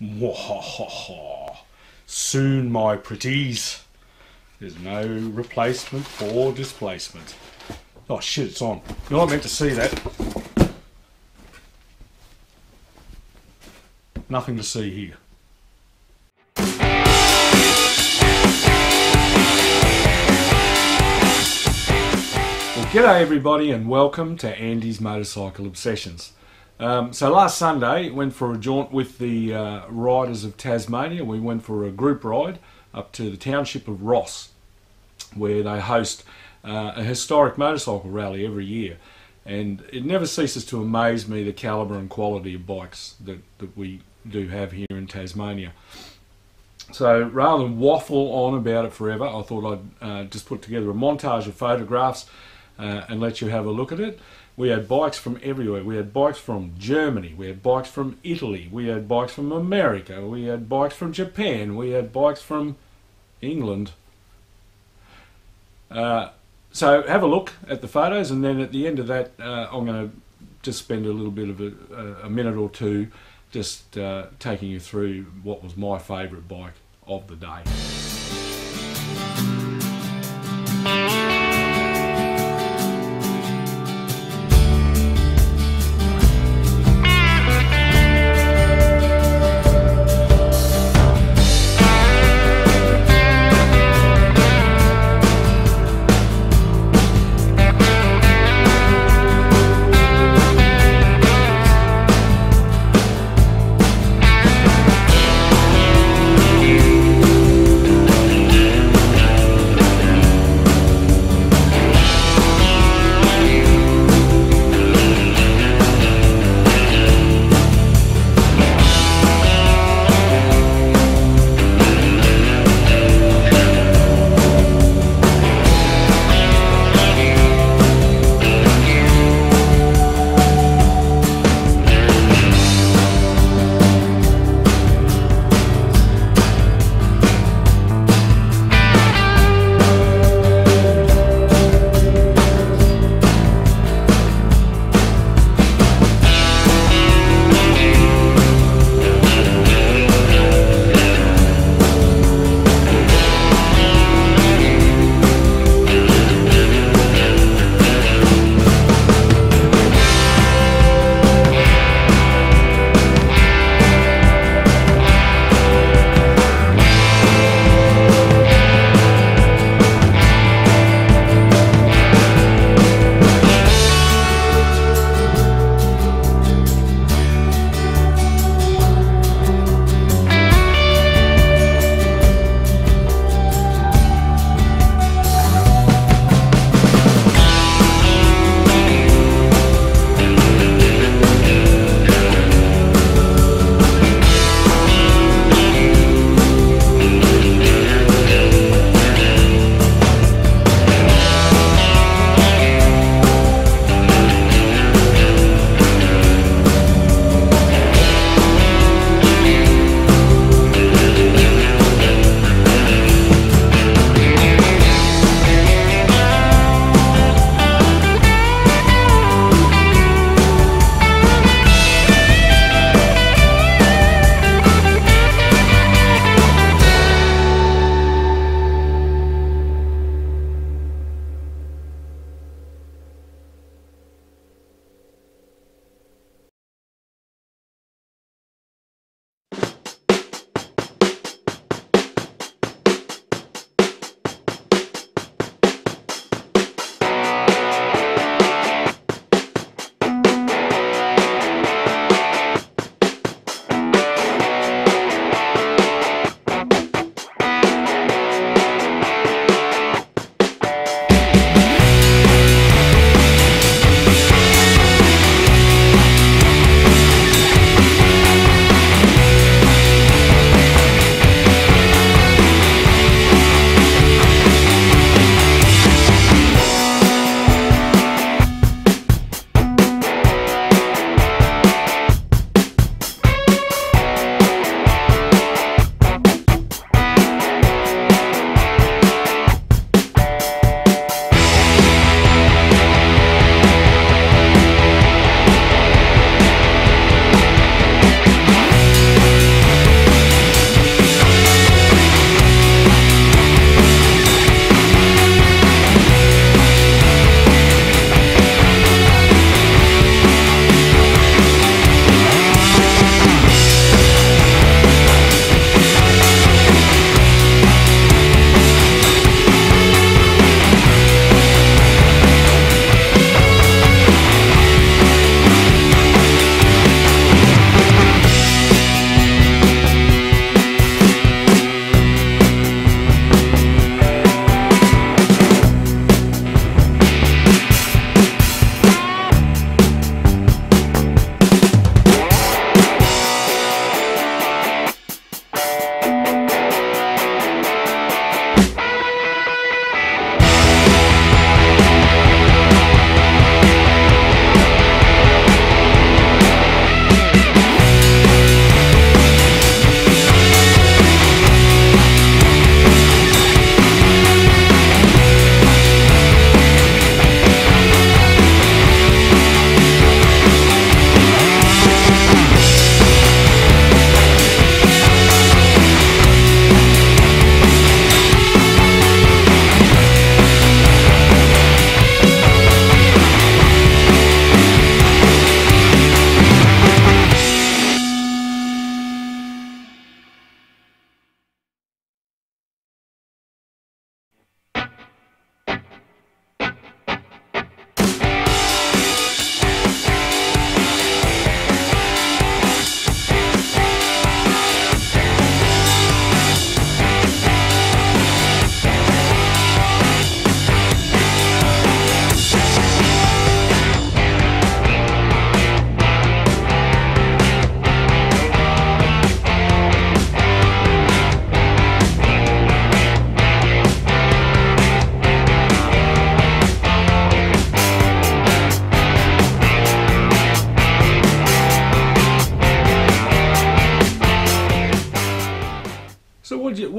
Mwahaha. Soon, my pretties. There's no replacement for displacement. Oh shit, it's on. You're not meant to see that. Nothing to see here. Well, g'day everybody, and welcome to Andy's Motorcycle Obsessions. Um, so last Sunday, went for a jaunt with the uh, riders of Tasmania. We went for a group ride up to the township of Ross, where they host uh, a historic motorcycle rally every year. And it never ceases to amaze me the calibre and quality of bikes that, that we do have here in Tasmania. So rather than waffle on about it forever, I thought I'd uh, just put together a montage of photographs uh, and let you have a look at it. We had bikes from everywhere. We had bikes from Germany. We had bikes from Italy. We had bikes from America. We had bikes from Japan. We had bikes from England. Uh, so have a look at the photos, and then at the end of that, uh, I'm going to just spend a little bit of a, a minute or two just uh, taking you through what was my favourite bike of the day.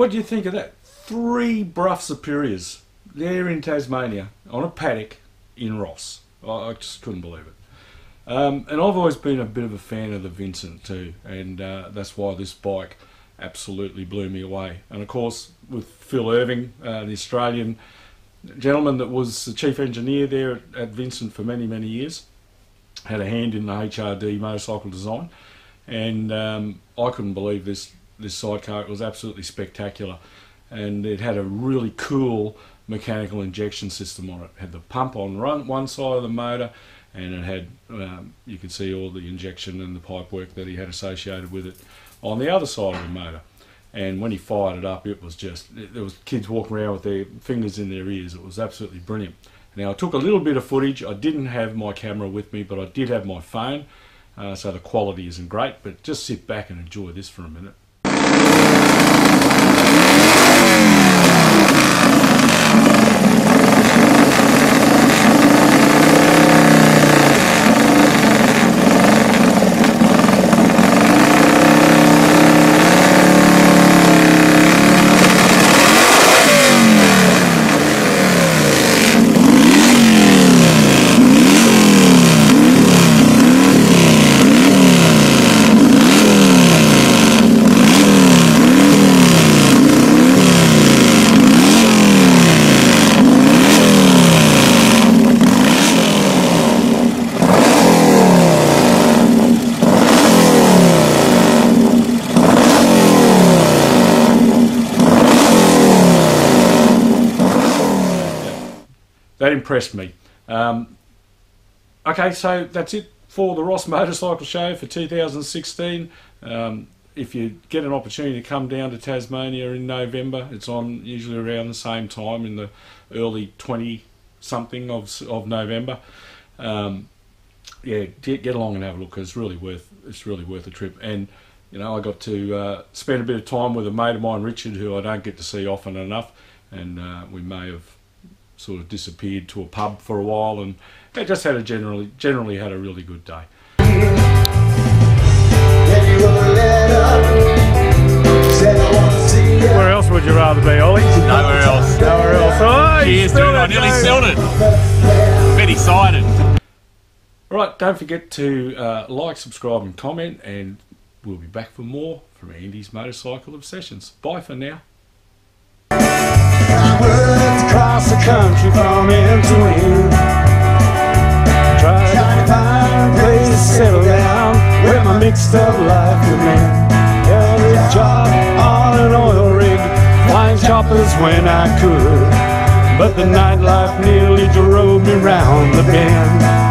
What do you think of that? Three Brough Superiors there in Tasmania on a paddock in Ross. I, just couldn't believe it. Um, and I've always been a bit of a fan of the Vincent too, and uh, that's why this bike absolutely blew me away. And of course, with Phil Irving, uh, the Australian gentleman that was the chief engineer there at, at Vincent for many, many years, had a hand in the HRD motorcycle design, and um, I couldn't believe this this sidecar. It was absolutely spectacular, and it had a really cool mechanical injection system on it. it had the pump on run, one side of the motor, and it had um, you could see all the injection and the pipe work that he had associated with it on the other side of the motor. And when he fired it up, it was just there was kids walking around with their fingers in their ears. It was absolutely brilliant. Now I took a little bit of footage. I didn't have my camera with me, but I did have my phone, uh, so the quality isn't great. But just sit back and enjoy this for a minute. That impressed me. Um, okay, so that's it for the Ross Motorcycle Show for 2016. Um, if you get an opportunity to come down to Tasmania in November, it's on usually around the same time in the early 20 something of, of November. Um, yeah, get, get along and have a look it's really worth it's really worth a trip. And you know, I got to uh, spend a bit of time with a mate of mine, Richard, who I don't get to see often enough, and uh, we may have sort of disappeared to a pub for a while, and yeah, just had a generally generally had a really good day. Where else would you rather be, Ollie? Nowhere else. Nowhere else. Oh, Cheers, dude. I nearly sealed it. Bit excited. All right, don't forget to uh, like, subscribe, and comment, and we'll be back for more from Andy's Motorcycle Obsessions. Bye for now. Across the country from end to end. Tried to find a place to settle down where my mixed up life would end. Held a job on an oil rig, flying choppers when I could. But the nightlife nearly drove me round the bend.